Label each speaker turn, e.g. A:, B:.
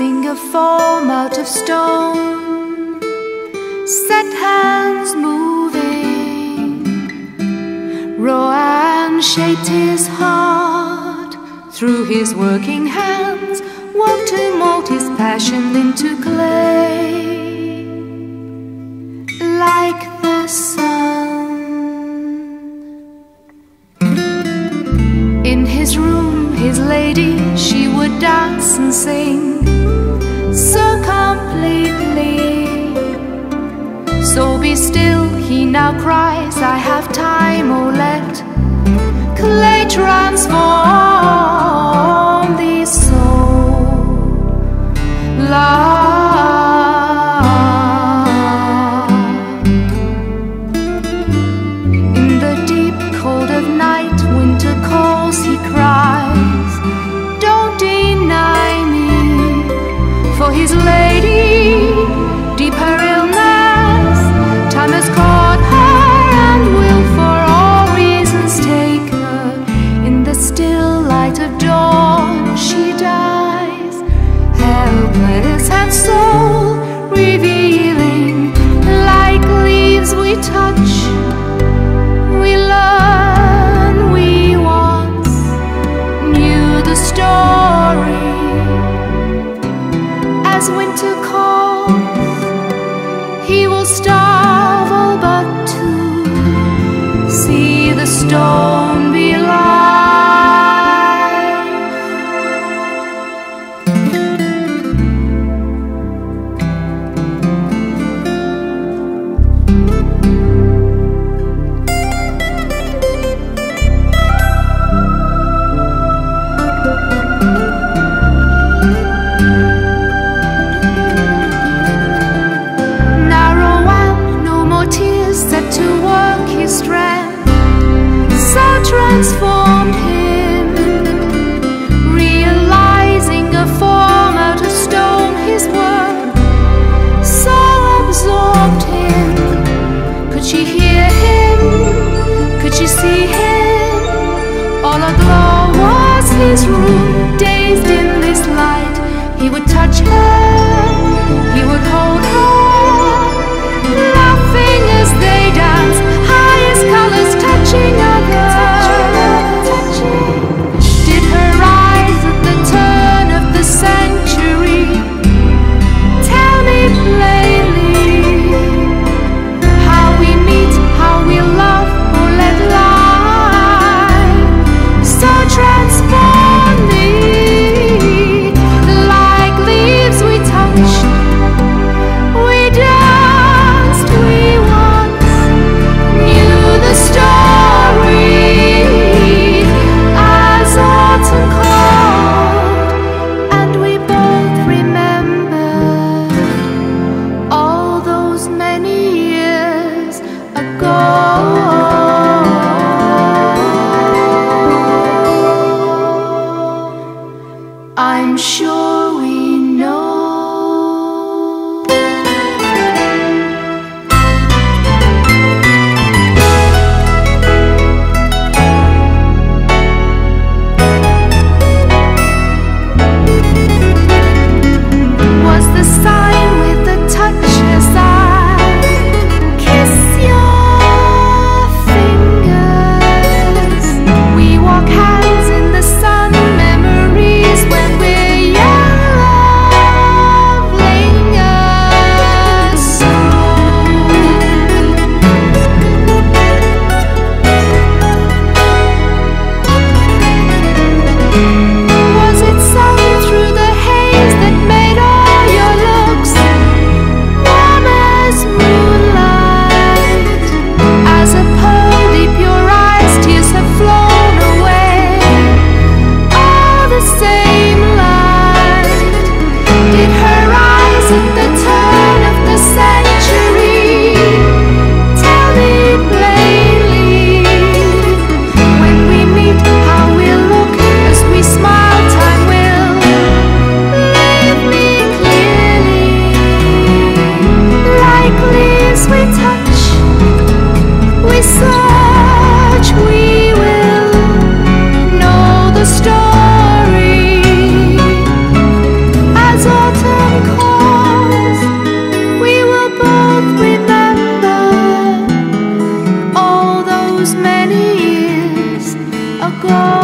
A: a form out of stone, set hands moving. Roan shaped his heart through his working hands, worked to mold his passion into clay, like the sun. In his room, his lady, she would dance and sing so completely. So be still, he now cries, I have time, oh let clay transform thee so. Love. Lady, the stone transformed him. Realizing a form out of stone, his work so absorbed him. Could she hear him? Could she see him? All aglow was his room, dazed in this light. He would touch her, he would hold I'm sure we go.